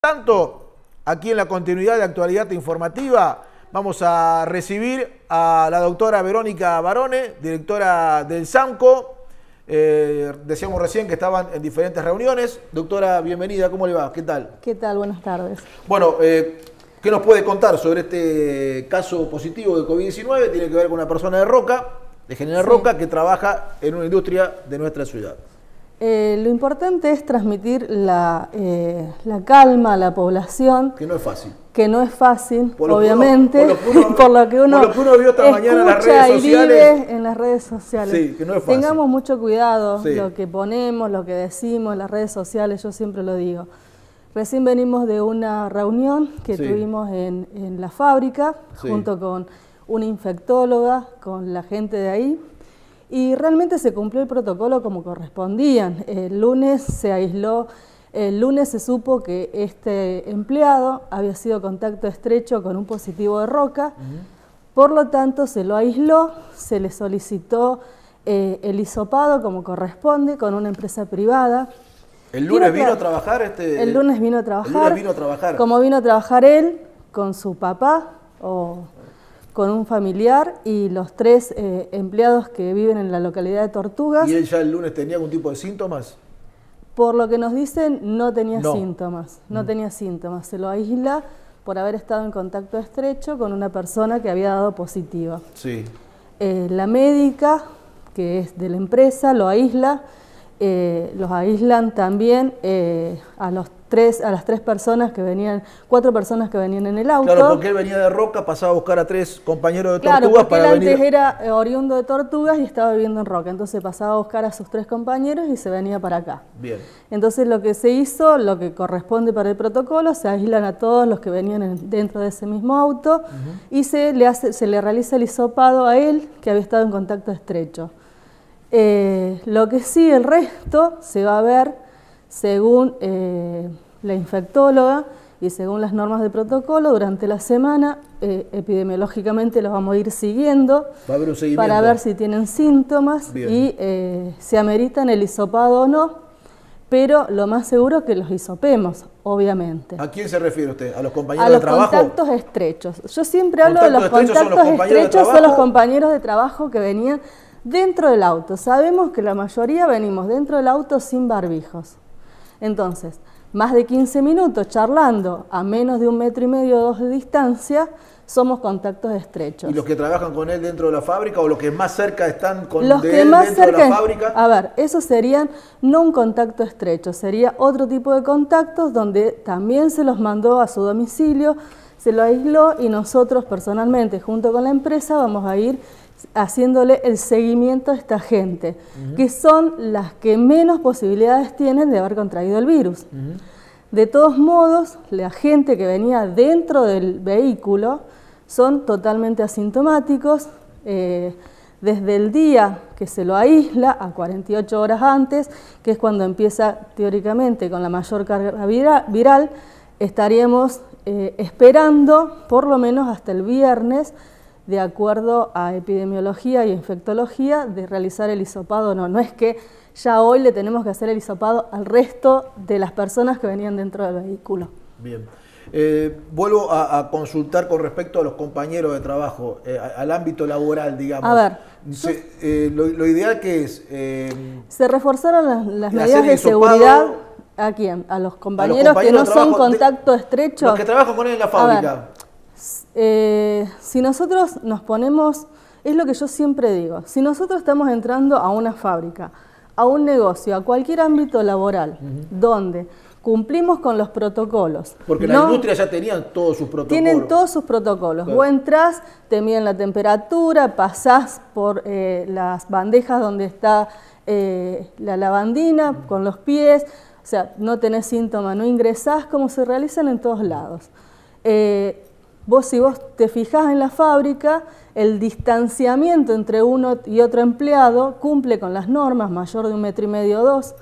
tanto, aquí en la continuidad de actualidad informativa, vamos a recibir a la doctora Verónica Barone, directora del SAMCO. Eh, decíamos recién que estaban en diferentes reuniones. Doctora, bienvenida, ¿cómo le va? ¿Qué tal? ¿Qué tal? Buenas tardes. Bueno, eh, ¿qué nos puede contar sobre este caso positivo de COVID-19? Tiene que ver con una persona de Roca, de General Sí. Roca, que trabaja en una industria de nuestra ciudad. Eh, lo importante es transmitir la, eh, la calma a la población, Que no es fácil. que no es fácil, Por obviamente, uno- por lo que uno- por lo que uno, por lo que uno vio esta mañana en las escucha redes y sociales. vive en las redes sociales. Sí, que no es fácil. Tengamos mucho cuidado, Sí. lo que ponemos, lo que decimos en las redes sociales, yo siempre lo digo. Recién venimos de una reunión que Sí. tuvimos en, en la fábrica, junto con una infectóloga, con la gente de ahí, y realmente se cumplió el protocolo como correspondían. El lunes se aisló, el lunes se supo que este empleado había sido contacto estrecho con un positivo de roca, por lo tanto se lo aisló, se le solicitó eh, el hisopado como corresponde con una empresa privada. ¿El lunes vino a trabajar este? El lunes vino a trabajar. El lunes vino a trabajar. Como vino a trabajar él, con su papá o con un familiar y los tres eh, empleados que viven en la localidad de Tortugas. ¿Y él ya el lunes tenía algún tipo de síntomas? Por lo que nos dicen, no tenía No. Mm. síntomas. No tenía síntomas. Se lo aísla por haber estado en contacto estrecho con una persona que había dado positiva. Sí. Eh, la médica, que es de la empresa, lo aísla. eh, los aíslan también eh, a, los tres, a las tres personas que venían, cuatro personas que venían en el auto. Claro, porque él venía de Roca, pasaba a buscar a tres compañeros de Claro, Tortugas porque él para antes venir. era eh, oriundo de Tortugas y estaba viviendo en Roca, entonces pasaba a buscar a sus tres compañeros y se venía para acá. Bien. Entonces lo que se hizo, lo que corresponde para el protocolo, se aíslan a todos los que venían en- dentro de ese mismo auto y se le, hace, se le realiza el hisopado a él que había estado en contacto estrecho. Eh, lo que sí, el resto se va a ver según eh, la infectóloga y según las normas de protocolo durante la semana, eh, epidemiológicamente los vamos a ir siguiendo Va a haber un seguimiento. para ver si tienen síntomas Bien. y eh, si ameritan el hisopado o no, pero lo más seguro es que los hisopemos, obviamente. ¿A quién se refiere usted? ¿A los compañeros A de los trabajo? contactos estrechos. Yo siempre hablo de los Contactos estrechos son los estrechos, son los compañeros de trabajo que venían dentro del auto. Sabemos que la mayoría venimos dentro del auto sin barbijos. Entonces, más de 15 minutos charlando a menos de un metro y medio o dos de distancia, somos contactos estrechos. ¿Y los que trabajan con él dentro de la fábrica o los que más cerca están con Los de que él más dentro cerca, de la fábrica? a ver, esos serían no un contacto estrecho, sería otro tipo de contactos donde también se los mandó a su domicilio, se lo aisló y nosotros personalmente, junto con la empresa, vamos a ir haciéndole el seguimiento a esta gente, que son las que menos posibilidades tienen de haber contraído el virus. De todos modos, la gente que venía dentro del vehículo son totalmente asintomáticos. eh, desde el día que se lo aísla a 48 horas antes, que es cuando empieza teóricamente con la mayor carga vira- viral, estaríamos eh, esperando por lo menos hasta el viernes, de acuerdo a epidemiología y infectología, de realizar el hisopado o no. No es que ya hoy le tenemos que hacer el hisopado al resto de las personas que venían dentro del vehículo. Bien. Eh, vuelvo a, a consultar con respecto a los compañeros de trabajo, eh, al ámbito laboral, digamos. A ver, Se- eh, lo, lo ideal que es eh, Se reforzaron las, medidas de hisopado seguridad. ¿A quién? A los compañeros, compañeros que no son trabajo de- contacto estrecho. los que trabajan con él en la fábrica. ver, eh, si nosotros nos ponemos, es lo que yo siempre digo, si nosotros estamos entrando a una fábrica, a un negocio, a cualquier ámbito laboral, donde cumplimos con los protocolos. Porque la no- industria ya tenía todos sus protocolos. tienen todos sus protocolos. Claro. Vos entrás, te miden la temperatura, pasás por eh, las bandejas donde está eh, la lavandina con los pies, o sea, no tenés síntomas, no ingresás, como se realizan en todos lados. Eh, vos, si vos te fijás en la fábrica, el distanciamiento entre uno y otro empleado cumple con las normas, mayor de un metro y medio o dos.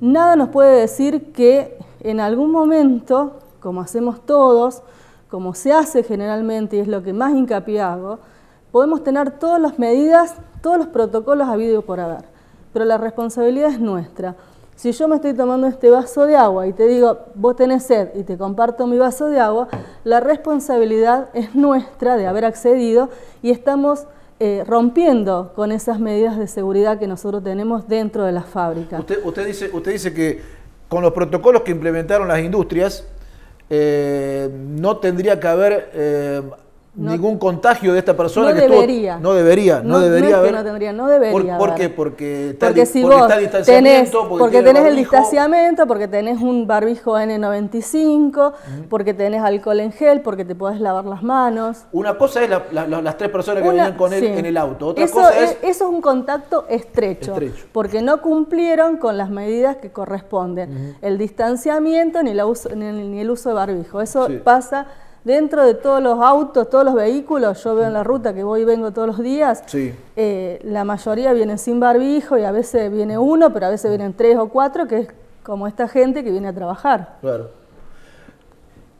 Nada nos puede decir que en algún momento, como hacemos todos, como se hace generalmente y es lo que más hincapié hago, podemos tener todas las medidas, todos los protocolos habido por haber, pero la responsabilidad es nuestra. Si yo me estoy tomando este vaso de agua y te digo, vos tenés sed y te comparto mi vaso de agua, la responsabilidad es nuestra de haber accedido y estamos eh, rompiendo con esas medidas de seguridad que nosotros tenemos dentro de la fábrica. Usted, dice, que con los protocolos que implementaron las industrias, eh, no tendría que haber eh, ningún contagio de esta persona no que debería. no debería, no, debería haber. no tendría, no debería. ¿Por, qué? Porque está, porque si vos tenés, porque, tenés el, distanciamiento, porque tenés un barbijo N95, porque tenés alcohol en gel, porque te podés lavar las manos. Una cosa es las tres personas que venían con él en el auto. Otra eso cosa es, eso es un contacto estrecho, porque no cumplieron con las medidas que corresponden. El distanciamiento ni, la uso, ni, el uso de barbijo. Eso pasa dentro de todos los autos, todos los vehículos, yo veo en la ruta que voy y vengo todos los días, eh, la mayoría vienen sin barbijo y a veces viene uno, pero a veces vienen tres o cuatro, que es como esta gente que viene a trabajar. Claro.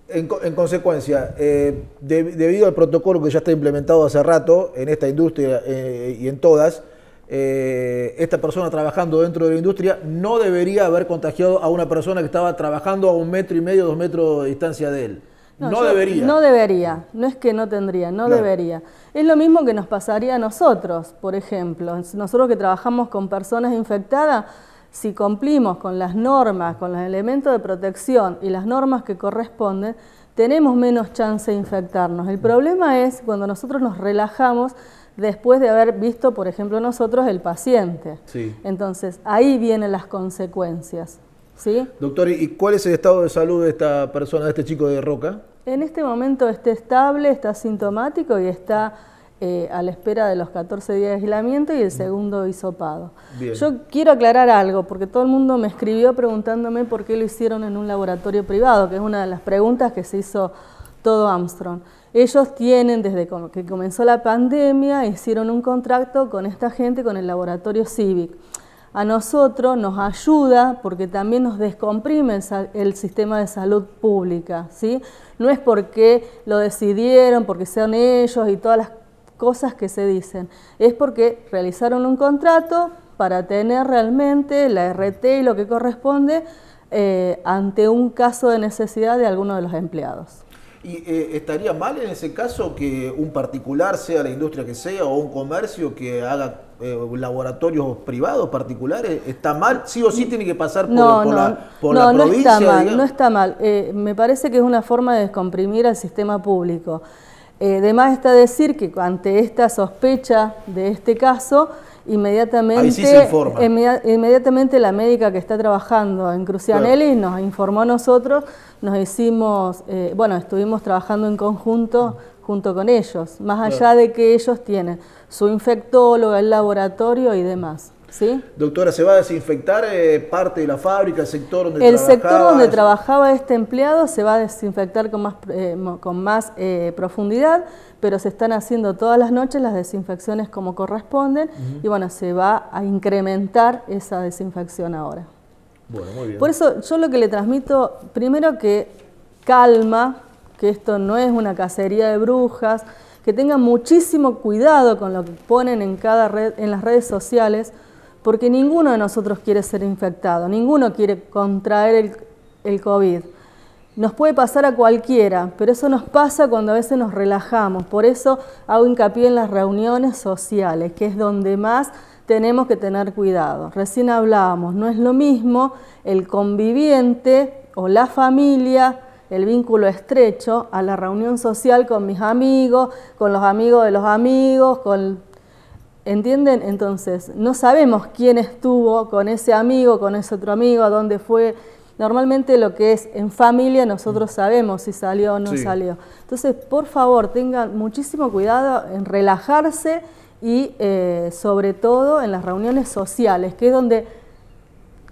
En, consecuencia, eh, debido al protocolo que ya está implementado hace rato en esta industria eh, y en todas, esta persona trabajando dentro de la industria no debería haber contagiado a una persona que estaba trabajando a un metro y medio, dos metros de distancia de él. No, debería. No debería, no es que no tendría, no debería. Es lo mismo que nos pasaría a nosotros, por ejemplo. Nosotros que trabajamos con personas infectadas, si cumplimos con las normas, con los elementos de protección y las normas que corresponden, tenemos menos chance de infectarnos. El problema es cuando nosotros nos relajamos después de haber visto, por ejemplo, nosotros el paciente. Sí. Entonces, ahí vienen las consecuencias. ¿sí? Doctor, ¿y cuál es el estado de salud de esta persona, de este chico de Roca? En este momento está estable, está sintomático y está eh, a la espera de los 14 días de aislamiento y el segundo hisopado. Yo quiero aclarar algo, porque todo el mundo me escribió preguntándome por qué lo hicieron en un laboratorio privado, que es una de las preguntas que se hizo todo Armstrong. Ellos tienen, desde que comenzó la pandemia, hicieron un contrato con esta gente, con el laboratorio Civic a nosotros nos ayuda porque también nos descomprime el, sistema de salud pública, ¿sí? No es porque lo decidieron, porque sean ellos y todas las cosas que se dicen, es porque realizaron un contrato para tener realmente la RT y lo que corresponde eh, ante un caso de necesidad de alguno de los empleados. ¿Y eh, estaría mal en ese caso que un particular, sea la industria que sea, o un comercio que haga eh, laboratorios privados, particulares? ¿Está mal? ¿Sí o sí tiene que pasar por, no, no, la, por no, no Está mal, no está mal. Eh, me parece que es una forma de descomprimir al sistema público. Además está decir que ante esta sospecha de este caso, Inmediatamente, inmediatamente la médica que está trabajando en Crucianelli nos informó a nosotros, nos hicimos, eh, bueno, estuvimos trabajando en conjunto junto con ellos, más allá de que ellos tienen su infectóloga, el laboratorio y demás. ¿Sí? Doctora, ¿se va a desinfectar eh, parte de la fábrica, el sector donde el trabajaba? El sector donde trabajaba este empleado se va a desinfectar con más, eh, con más eh, profundidad, pero se están haciendo todas las noches las desinfecciones como corresponden y bueno, se va a incrementar esa desinfección ahora. Bueno, muy bien. Por eso yo lo que le transmito, primero que calma, que esto no es una cacería de brujas, que tengan muchísimo cuidado con lo que ponen en, cada red, en las redes sociales, porque ninguno de nosotros quiere ser infectado, ninguno quiere contraer el, COVID. Nos puede pasar a cualquiera, pero eso nos pasa cuando a veces nos relajamos. Por eso hago hincapié en las reuniones sociales, que es donde más tenemos que tener cuidado. Recién hablábamos, no es lo mismo el conviviente o la familia, el vínculo estrecho, a la reunión social con mis amigos, con los amigos de los amigos, con ¿Entienden? Entonces, no sabemos quién estuvo con ese amigo, con ese otro amigo, a dónde fue. Normalmente lo que es en familia nosotros sabemos si salió o no salió. Entonces, por favor, tengan muchísimo cuidado en relajarse y eh, sobre todo en las reuniones sociales, que es donde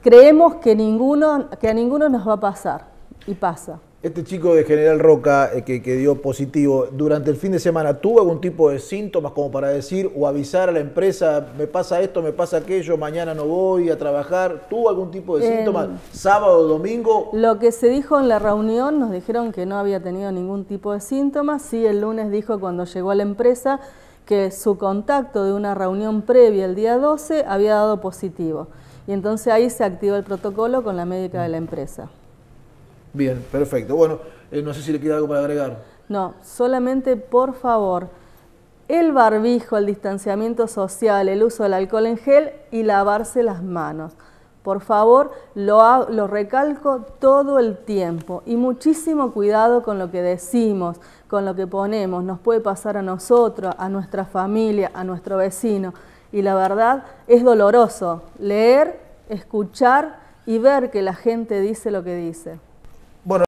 creemos que, ninguno, que a ninguno nos va a pasar y pasa. Este chico de General Roca eh, que, dio positivo, durante el fin de semana, ¿tuvo algún tipo de síntomas como para decir o avisar a la empresa, me pasa esto, me pasa aquello, mañana no voy a trabajar? ¿Tuvo algún tipo de síntomas sábado, domingo? Lo que se dijo en la reunión, nos dijeron que no había tenido ningún tipo de síntomas. Sí, el lunes dijo cuando llegó a la empresa que su contacto de una reunión previa el día 12 había dado positivo y entonces ahí se activa el protocolo con la médica de la empresa. Bien, perfecto. Bueno, eh, no sé si le queda algo para agregar. No, solamente por favor, el barbijo, el distanciamiento social, el uso del alcohol en gel y lavarse las manos. Por favor, lo, lo, recalco todo el tiempo y muchísimo cuidado con lo que decimos, con lo que ponemos. Nos puede pasar a nosotros, a nuestra familia, a nuestro vecino. Y la verdad es doloroso leer, escuchar y ver que la gente dice lo que dice.